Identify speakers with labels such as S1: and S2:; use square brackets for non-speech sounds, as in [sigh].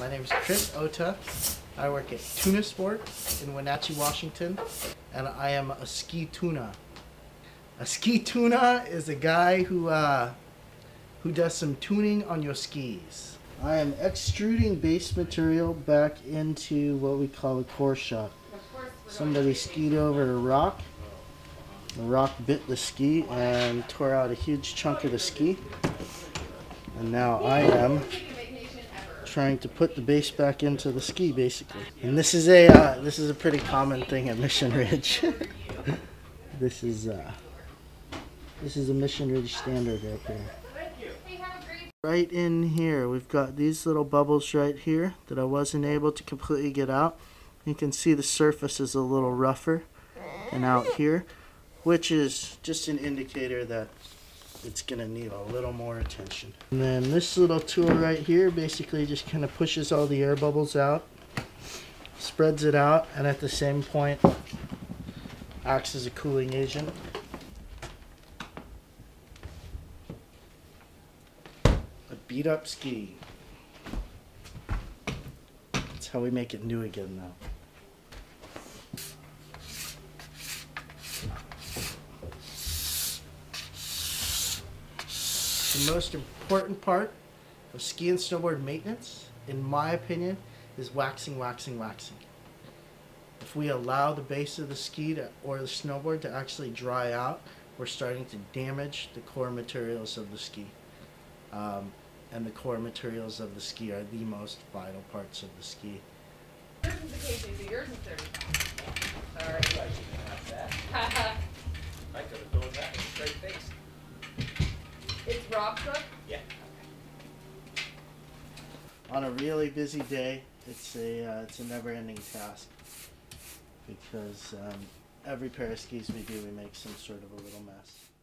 S1: My name is Chris Ohta. I work at Tune-A-Sport in Wenatchee, Washington, and I am a ski tuner. A ski tuner is a guy who uh, who does some tuning on your skis. I am extruding base material back into what we call a core shot. Somebody skied over a rock. The rock bit the ski and tore out a huge chunk of the ski. And now I am trying to put the base back into the ski basically. And this is a uh, this is a pretty common thing at Mission Ridge. [laughs] this is uh, this is a Mission Ridge standard right here. Right in here, we've got these little bubbles right here that I wasn't able to completely get out. You can see the surface is a little rougher and out here, which is just an indicator that it's gonna need a little more attention. And then this little tool right here basically just kind of pushes all the air bubbles out, spreads it out, and at the same point acts as a cooling agent. A beat up ski. That's how we make it new again now. The most important part of ski and snowboard maintenance, in my opinion, is waxing, waxing, waxing. If we allow the base of the ski to, or the snowboard to actually dry out, we're starting to damage the core materials of the ski. Um, and the core materials of the ski are the most vital parts of the ski.
S2: Yours is a KJ, so yours is thirty pounds. Sorry. [laughs]
S3: I shouldn't have that. I could have thrown that in a straight face.
S2: It's rock.
S3: Yeah.
S1: On a really busy day, it's a uh, it's a never-ending task because um, every pair of skis we do, we make some sort of a little mess.